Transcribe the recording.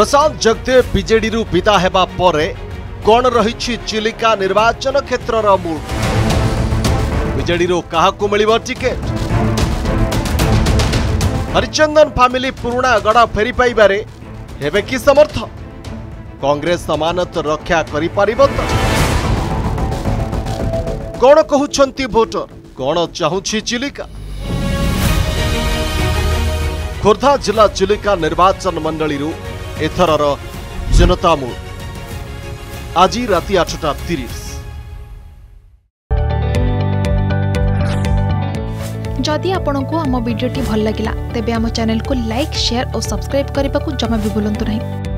प्रशांत जगदेव विजेडी विदा होगापर कौन रही चिलिका निर्वाचन क्षेत्र मूल विजेडी क्या मिल टिकेट हरिचंदन फैमिली पुणा गड़ा फेरी पाइवे कि समर्थ कांग्रेस समानत रक्षा करोटर कौन चाहू चिलिका खोर्धा जिला चिलिका निर्वाचन मंडल एथर जनता मोड आज रात आठटा तीस जदि आपण आम भिडी भल लगा तेब चेल को लाइक सेयार और सब्सक्राइब करने को जमा भी बुलां नहीं